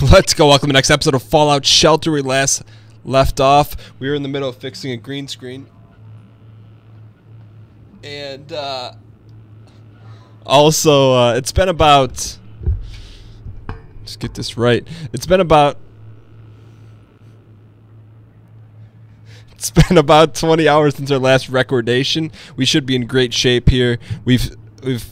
Let's go. Welcome to the next episode of Fallout Shelter. We last left off. We were in the middle of fixing a green screen. And uh, also, uh, it's been about. Let's get this right. It's been about. It's been about 20 hours since our last recordation. We should be in great shape here. We've we've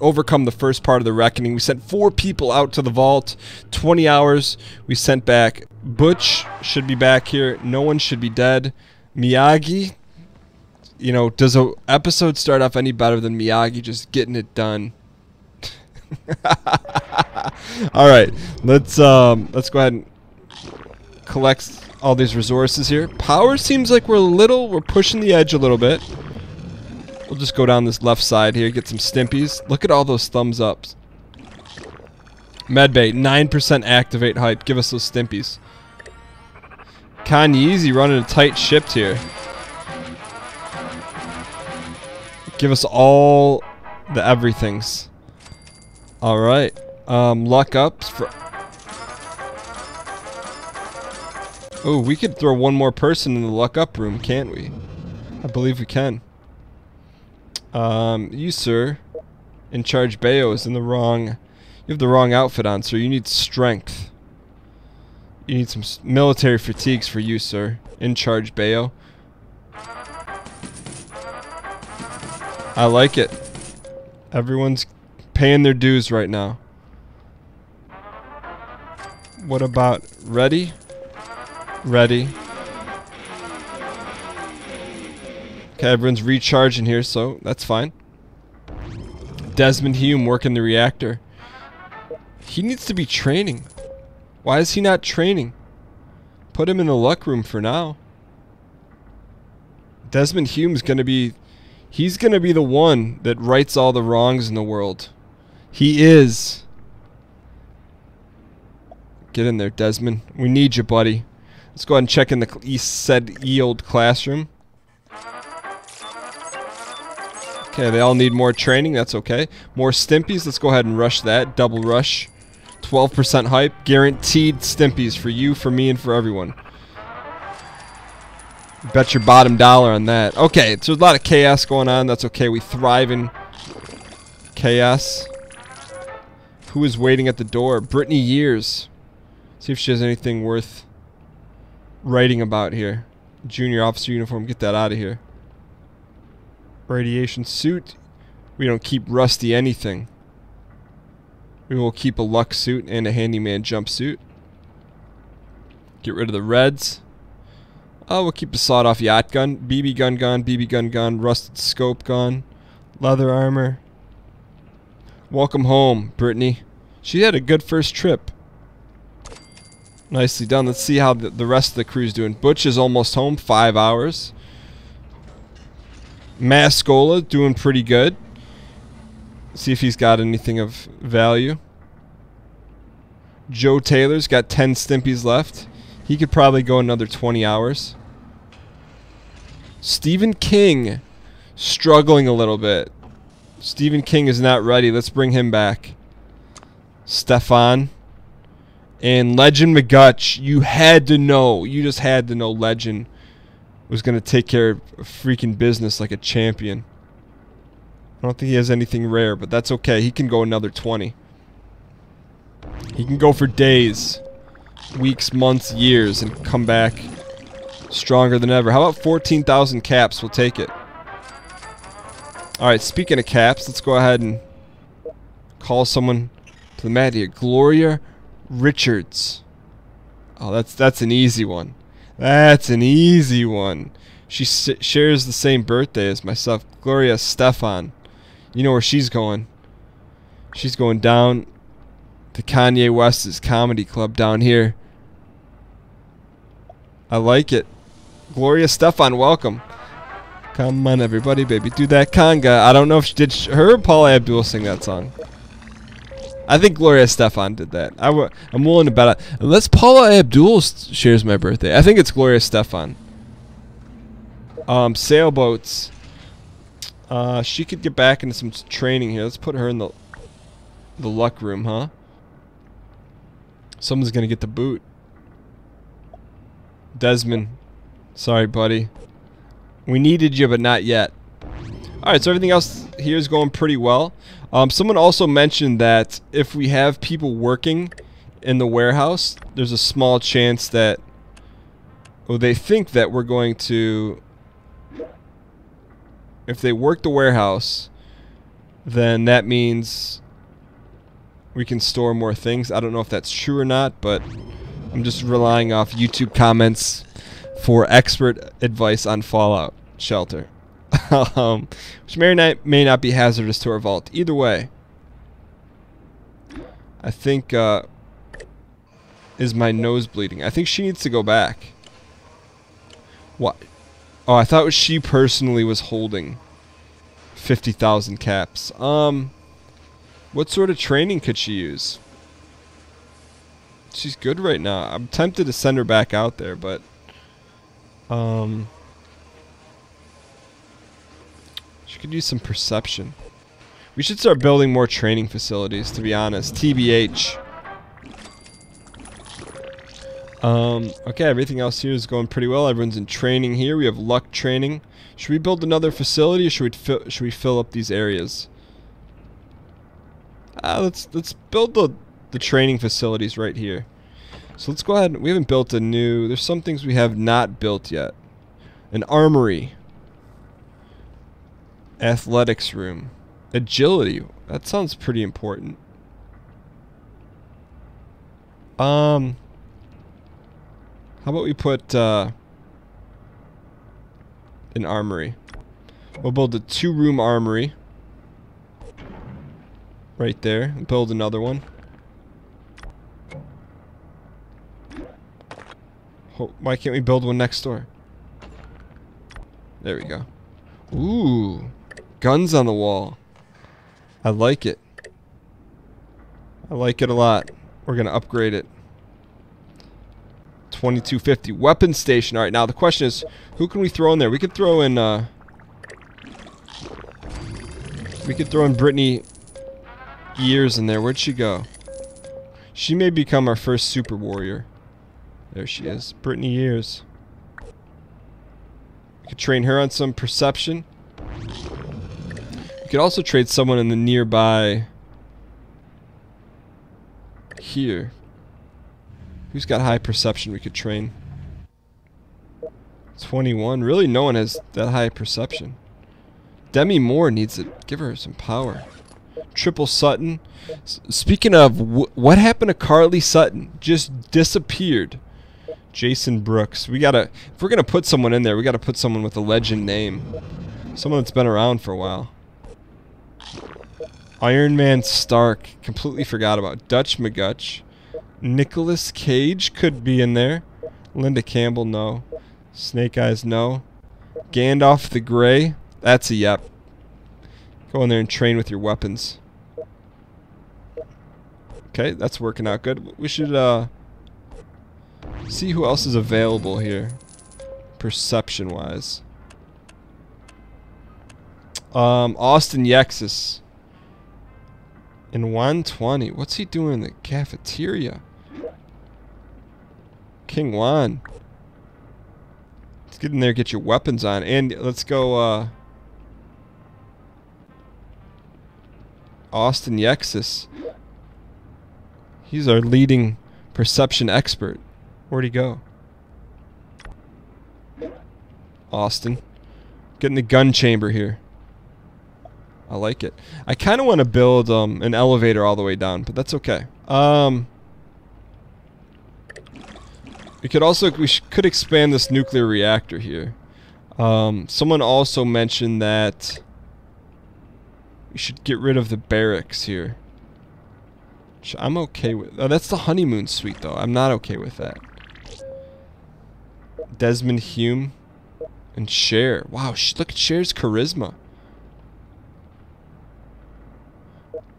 overcome the first part of the reckoning. We sent four people out to the vault. 20 hours. We sent back. Butch should be back here. No one should be dead. Miyagi. You know, does a episode start off any better than Miyagi just getting it done? all right, let's um, let's go ahead and collect all these resources here. Power seems like we're a little, we're pushing the edge a little bit. We'll just go down this left side here, get some stimpies. Look at all those thumbs ups. Medbay, 9% activate hype. Give us those stimpies. Kanyeezy running a tight ship here. Give us all the everythings. Alright. Um, luck ups for... Oh, we could throw one more person in the luck up room, can't we? I believe we can. Um, you, sir, in charge Bayo is in the wrong... You have the wrong outfit on, sir. You need strength. You need some military fatigues for you, sir. In charge Bayo. I like it. Everyone's paying their dues right now. What about ready? Ready. Okay, everyone's recharging here, so that's fine. Desmond Hume working the reactor. He needs to be training. Why is he not training? Put him in the luck room for now. Desmond Hume's gonna be... He's gonna be the one that rights all the wrongs in the world. He is. Get in there, Desmond. We need you, buddy. Let's go ahead and check in the East said yield classroom. Okay, they all need more training. That's okay. More Stimpies. Let's go ahead and rush that. Double rush. 12% hype. Guaranteed Stimpies for you, for me, and for everyone. Bet your bottom dollar on that. Okay, so there's a lot of chaos going on. That's okay. We thrive in chaos. Who is waiting at the door? Brittany Years. See if she has anything worth writing about here. Junior officer uniform. Get that out of here. Radiation suit. We don't keep rusty anything. We will keep a luck suit and a handyman jumpsuit. Get rid of the reds. Oh, we'll keep the sawed-off shotgun. BB gun gone, BB gun gone, rusted scope gone. Leather armor. Welcome home, Brittany. She had a good first trip. Nicely done. Let's see how the, the rest of the crew's doing. Butch is almost home, five hours. Mascola doing pretty good. See if he's got anything of value. Joe Taylor's got 10 stimpies left. He could probably go another 20 hours. Stephen King struggling a little bit. Stephen King is not ready. Let's bring him back. Stefan. And Legend McGutch. You had to know. You just had to know Legend was going to take care of freaking business like a champion. I don't think he has anything rare, but that's okay. He can go another 20. He can go for days, weeks, months, years, and come back stronger than ever. How about 14,000 caps? We'll take it. Alright, speaking of caps, let's go ahead and call someone to the mat here. Gloria Richards. Oh, that's that's an easy one. That's an easy one. She shares the same birthday as myself, Gloria Estefan. You know where she's going. She's going down to Kanye West's comedy club down here. I like it. Gloria Estefan, welcome. Come on, everybody, baby. Do that conga. I don't know if she did. Her or Paula Abdul sing that song? I think Gloria Estefan did that. I w I'm willing to bet. It. Unless Paula Abdul shares my birthday. I think it's Gloria Estefan. Um, sailboats. Uh, she could get back into some training here. Let's put her in the the luck room, huh? Someone's gonna get the boot. Desmond. Sorry, buddy. We needed you, but not yet. Alright, so everything else here is going pretty well. Um, someone also mentioned that if we have people working in the warehouse, there's a small chance that well, they think that we're going to if they work the warehouse, then that means we can store more things. I don't know if that's true or not, but I'm just relying off YouTube comments for expert advice on Fallout Shelter. um, which may or not, may not be hazardous to our vault. Either way, I think, uh, is my nose bleeding? I think she needs to go back. What? Oh, I thought she personally was holding 50,000 caps. Um, what sort of training could she use? She's good right now. I'm tempted to send her back out there, but um, she could use some perception. We should start building more training facilities, to be honest. TBH. Um, okay, everything else here is going pretty well. Everyone's in training here. We have luck training. Should we build another facility or should we should we fill up these areas? Uh, let's let's build the the training facilities right here. So let's go ahead. We haven't built a new. There's some things we have not built yet. An armory. Athletics room. Agility. That sounds pretty important. Um, how about we put uh, an armory? We'll build a two-room armory. Right there. Build another one. Why can't we build one next door? There we go. Ooh. Guns on the wall. I like it. I like it a lot. We're going to upgrade it. 2250. Weapon station. Alright, now the question is, who can we throw in there? We could throw in, uh... We could throw in Brittany Years in there. Where'd she go? She may become our first super warrior. There she is. Brittany Years. We could train her on some perception. Could also trade someone in the nearby... Here. Who's got high perception we could train? 21. Really, no one has that high perception. Demi Moore needs to give her some power. Triple Sutton. S speaking of, what happened to Carly Sutton? Just disappeared. Jason Brooks. We gotta, if we're gonna put someone in there, we gotta put someone with a legend name. Someone that's been around for a while. Iron Man Stark. Completely forgot about. Dutch McGutch. Nicolas Cage could be in there. Linda Campbell, no. Snake Eyes, no. Gandalf the Grey. That's a yep. Go in there and train with your weapons. Okay, that's working out good. We should uh see who else is available here. Perception wise. Um Austin Yexus. In 120. What's he doing in the cafeteria? King Juan. Let's get in there get your weapons on. And let's go, uh... Austin Yexus. He's our leading perception expert. Where'd he go? Austin. Get in the gun chamber here. I like it. I kind of want to build um, an elevator all the way down, but that's okay. Um... We could also we could expand this nuclear reactor here. Um, someone also mentioned that we should get rid of the barracks here. I'm okay with. Oh, that's the honeymoon suite though. I'm not okay with that. Desmond Hume and Cher. Wow, look at Cher's charisma.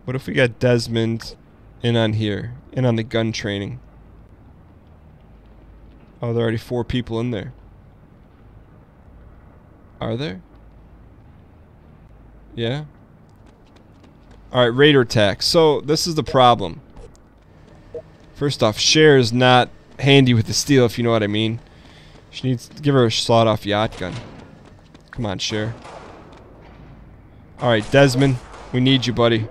What if we got Desmond in on here, in on the gun training? Oh, there are already four people in there. Are there? Yeah? Alright, raider attack. So, this is the problem. First off, Cher is not handy with the steel, if you know what I mean. She needs to give her a sawed-off shotgun. Come on, Cher. Alright, Desmond. We need you, buddy.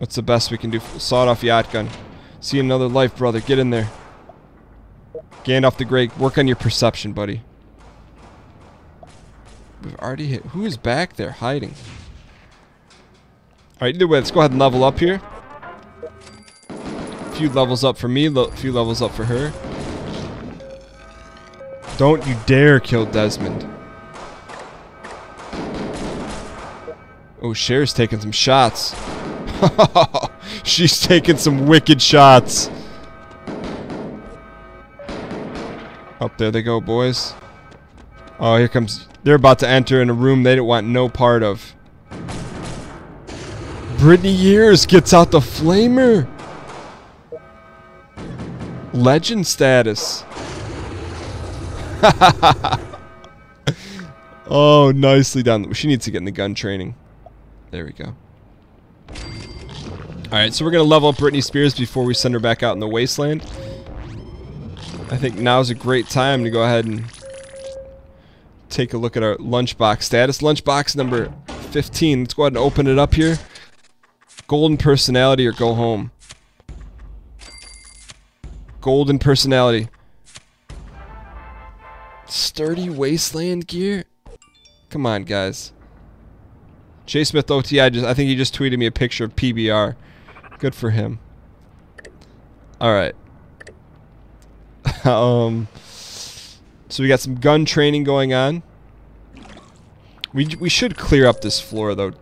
What's the best we can do? Sawed-off shotgun. See another life, brother. Get in there. Gandalf the Great, work on your perception, buddy. We've already hit. Who is back there hiding? Alright, either way, let's go ahead and level up here. A few levels up for me, a few levels up for her. Don't you dare kill Desmond. Oh, Cher's taking some shots. She's taking some wicked shots. Up there they go, boys. Oh, here comes... They're about to enter in a room they didn't want no part of. Brittany Years gets out the flamer. Legend status. oh, nicely done. She needs to get in the gun training. There we go. Alright, so we're going to level up Britney Spears before we send her back out in the wasteland. I think now's a great time to go ahead and take a look at our lunchbox status. Lunchbox number 15. Let's go ahead and open it up here. Golden personality or go home. Golden personality. Sturdy wasteland gear? Come on, guys. Chase Smith OTI, just, I think he just tweeted me a picture of PBR. Good for him. Alright. um, so we got some gun training going on. We, we should clear up this floor, though,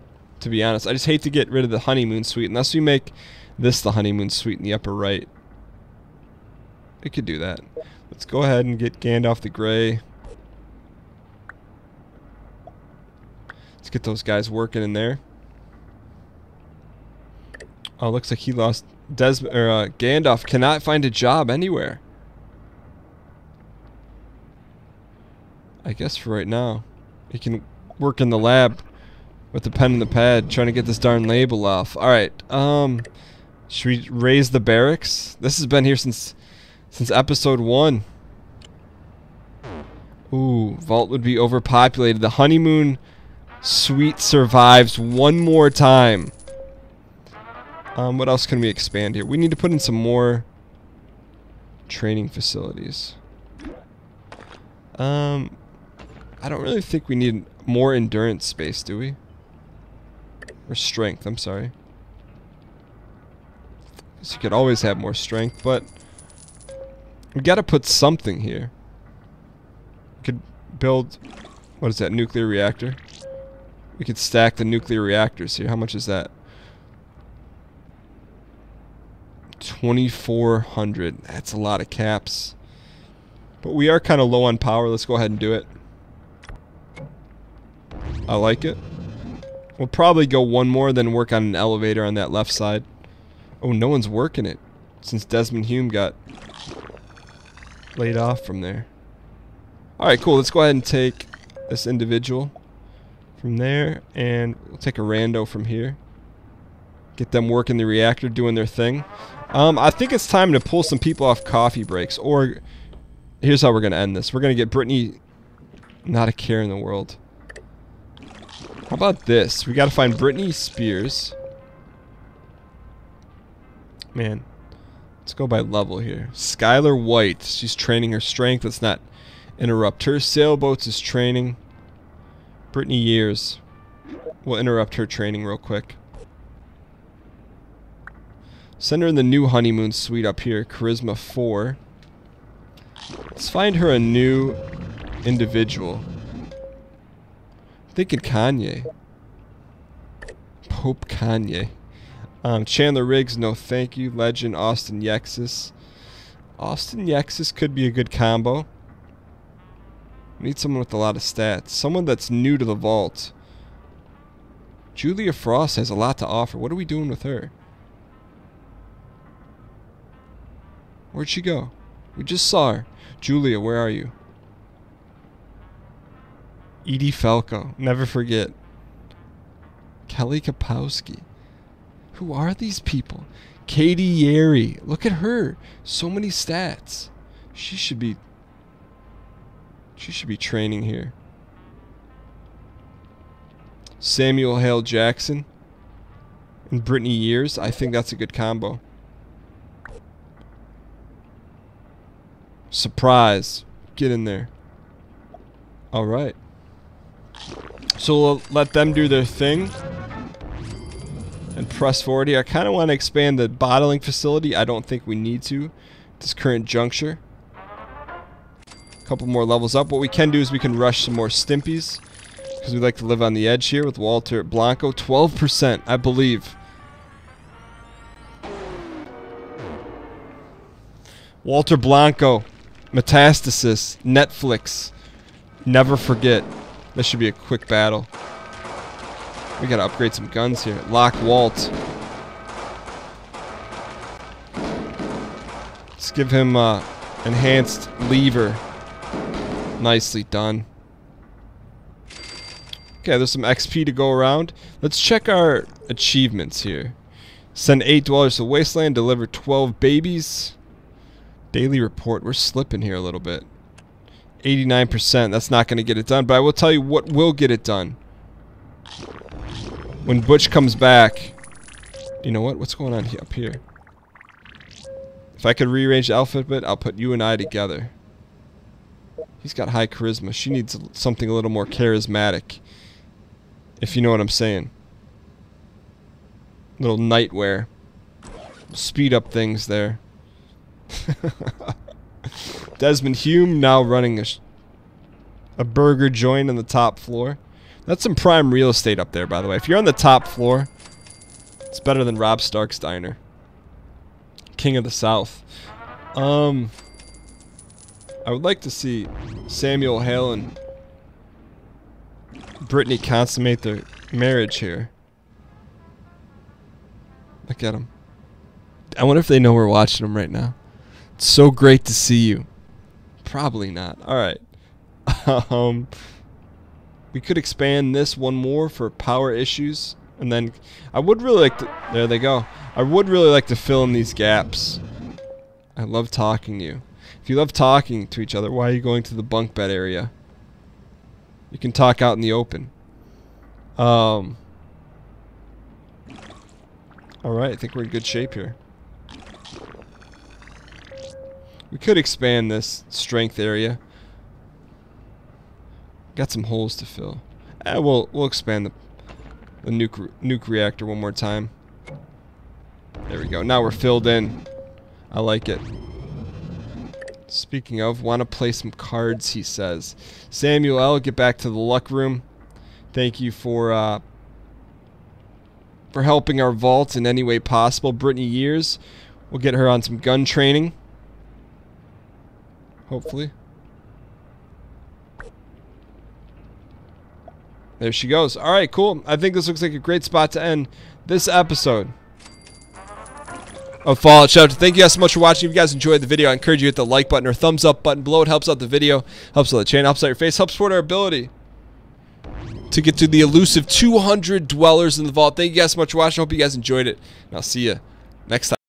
to be honest. I just hate to get rid of the honeymoon suite, unless we make this the honeymoon suite in the upper right. We could do that. Let's go ahead and get Gandalf the Grey. Let's get those guys working in there. Oh, looks like he lost. Des or uh, Gandalf cannot find a job anywhere. I guess for right now, he can work in the lab with the pen and the pad, trying to get this darn label off. All right, um, should we raise the barracks? This has been here since since episode one. Ooh, vault would be overpopulated. The honeymoon suite survives one more time. Um, what else can we expand here? We need to put in some more training facilities. Um, I don't really think we need more endurance space, do we? Or strength, I'm sorry. So you could always have more strength, but we gotta put something here. We could build, what is that, nuclear reactor? We could stack the nuclear reactors here. How much is that? 2400 that's a lot of caps. But we are kind of low on power. Let's go ahead and do it. I like it. We'll probably go one more then work on an elevator on that left side. Oh no one's working it since Desmond Hume got laid off from there. Alright cool. Let's go ahead and take this individual from there and we'll take a rando from here. Get them working the reactor doing their thing um, I think it's time to pull some people off coffee breaks. Or, here's how we're going to end this. We're going to get Brittany not a care in the world. How about this? We got to find Britney Spears. Man, let's go by level here. Skyler White. She's training her strength. Let's not interrupt her. Sailboats is training. Brittany Years. We'll interrupt her training real quick. Send her in the new honeymoon suite up here, Charisma 4. Let's find her a new individual. I'm thinking Kanye. Pope Kanye. Um, Chandler Riggs, no thank you. Legend, Austin Yexis. Austin Yexis could be a good combo. We need someone with a lot of stats. Someone that's new to the vault. Julia Frost has a lot to offer. What are we doing with her? Where'd she go? We just saw her. Julia, where are you? Edie Falco. Never forget. Kelly Kapowski. Who are these people? Katie Yeri. Look at her. So many stats. She should be she should be training here. Samuel L. Jackson and Brittany Years. I think that's a good combo. Surprise. Get in there. All right. So we'll let them do their thing and press forward here. I kind of want to expand the bottling facility. I don't think we need to at this current juncture. A couple more levels up. What we can do is we can rush some more Stimpies because we like to live on the edge here with Walter Blanco. 12%, I believe. Walter Blanco, Metastasis, Netflix. Never forget. This should be a quick battle. We gotta upgrade some guns here. Lock Walt. Let's give him uh, enhanced lever. Nicely done. Okay, there's some XP to go around. Let's check our achievements here. Send 8 dwellers to Wasteland, deliver 12 babies. Daily report, we're slipping here a little bit. 89%, that's not going to get it done, but I will tell you what will get it done. When Butch comes back, you know what? What's going on up here? If I could rearrange the alphabet, I'll put you and I together. He's got high charisma. She needs something a little more charismatic. If you know what I'm saying. Little nightwear. Speed up things there. Desmond Hume now running a, a burger joint on the top floor. That's some prime real estate up there, by the way. If you're on the top floor, it's better than Robb Stark's diner. King of the South. Um, I would like to see Samuel L. and Brittany consummate their marriage here. Look at them. I wonder if they know we're watching them right now. So great to see you. Probably not. All right. um, we could expand this one more for power issues. And then I would really like to... There they go. I would really like to fill in these gaps. I love talking to you. If you love talking to each other, why are you going to the bunk bed area? You can talk out in the open. Um... Alright, I think we're in good shape here. We could expand this strength area. Got some holes to fill. Eh, we'll we'll expand the the nuke nuke reactor one more time. There we go. Now we're filled in. I like it. Speaking of, want to play some cards, he says. Samuel L., get back to the luck room. Thank you for uh, for helping our vault in any way possible. Brittany Years, we'll get her on some gun training. Hopefully. There she goes. All right, cool. I think this looks like a great spot to end this episode of Fallout Shelter. Thank you guys so much for watching. If you guys enjoyed the video, I encourage you to hit the like button or thumbs up button below. It helps out the video, helps out the channel, helps out your face, helps support our ability to get to the elusive 200 dwellers in the vault. Thank you guys so much for watching. I hope you guys enjoyed it. And I'll see you next time.